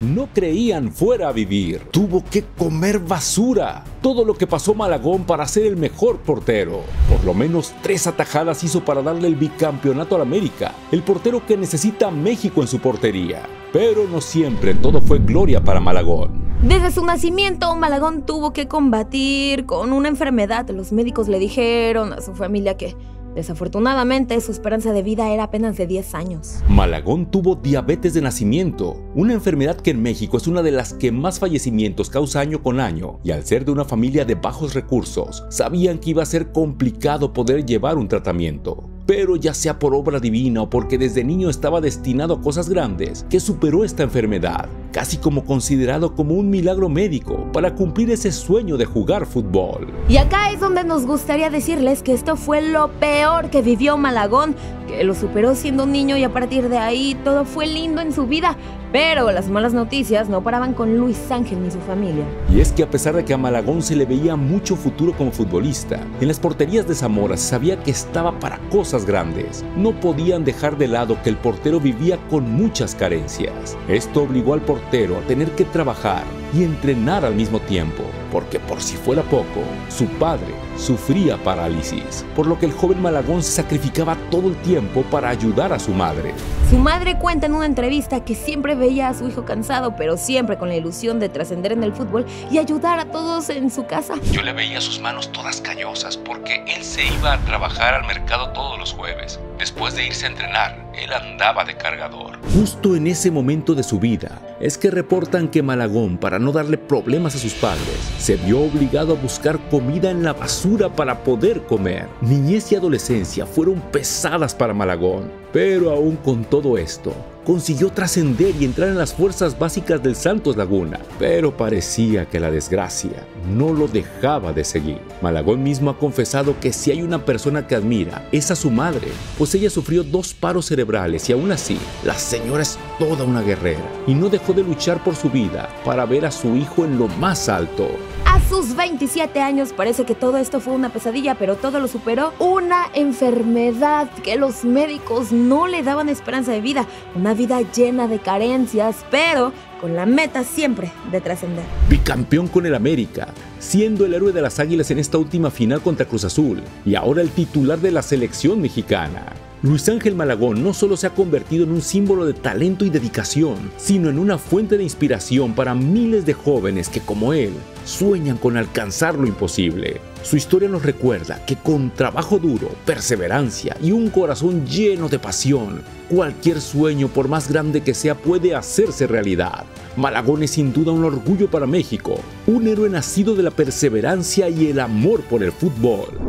No creían fuera a vivir. Tuvo que comer basura. Todo lo que pasó Malagón para ser el mejor portero. Por lo menos tres atajadas hizo para darle el bicampeonato al América. El portero que necesita México en su portería. Pero no siempre todo fue gloria para Malagón. Desde su nacimiento, Malagón tuvo que combatir con una enfermedad. Los médicos le dijeron a su familia que Desafortunadamente, su esperanza de vida era apenas de 10 años. Malagón tuvo diabetes de nacimiento, una enfermedad que en México es una de las que más fallecimientos causa año con año, y al ser de una familia de bajos recursos, sabían que iba a ser complicado poder llevar un tratamiento pero ya sea por obra divina o porque desde niño estaba destinado a cosas grandes, que superó esta enfermedad, casi como considerado como un milagro médico para cumplir ese sueño de jugar fútbol. Y acá es donde nos gustaría decirles que esto fue lo peor que vivió Malagón, que lo superó siendo un niño y a partir de ahí todo fue lindo en su vida, pero las malas noticias no paraban con Luis Ángel ni su familia. Y es que a pesar de que a Malagón se le veía mucho futuro como futbolista, en las porterías de Zamora se sabía que estaba para cosas grandes. No podían dejar de lado que el portero vivía con muchas carencias. Esto obligó al portero a tener que trabajar y entrenar al mismo tiempo, porque por si fuera poco, su padre sufría parálisis, por lo que el joven Malagón se sacrificaba todo el tiempo para ayudar a su madre. Su madre cuenta en una entrevista que siempre veía a su hijo cansado, pero siempre con la ilusión de trascender en el fútbol y ayudar a todos en su casa. Yo le veía sus manos todas callosas porque él se iba a trabajar al mercado todos los jueves. Después de irse a entrenar, él andaba de cargador. Justo en ese momento de su vida, es que reportan que Malagón, para no darle problemas a sus padres, se vio obligado a buscar comida en la basura para poder comer. Niñez y adolescencia fueron pesadas para Malagón, pero aún con todo esto, consiguió trascender y entrar en las fuerzas básicas del Santos Laguna, pero parecía que la desgracia no lo dejaba de seguir. Malagón mismo ha confesado que si hay una persona que admira, es a su madre, pues ella sufrió dos paros cerebrales y aún así, la señora es toda una guerrera y no dejó de luchar por su vida para ver a su hijo en lo más alto sus 27 años parece que todo esto fue una pesadilla, pero todo lo superó. Una enfermedad que los médicos no le daban esperanza de vida. Una vida llena de carencias, pero con la meta siempre de trascender. Bicampeón con el América, siendo el héroe de las Águilas en esta última final contra Cruz Azul y ahora el titular de la selección mexicana. Luis Ángel Malagón no solo se ha convertido en un símbolo de talento y dedicación, sino en una fuente de inspiración para miles de jóvenes que como él sueñan con alcanzar lo imposible. Su historia nos recuerda que con trabajo duro, perseverancia y un corazón lleno de pasión, cualquier sueño, por más grande que sea, puede hacerse realidad. Malagón es sin duda un orgullo para México, un héroe nacido de la perseverancia y el amor por el fútbol.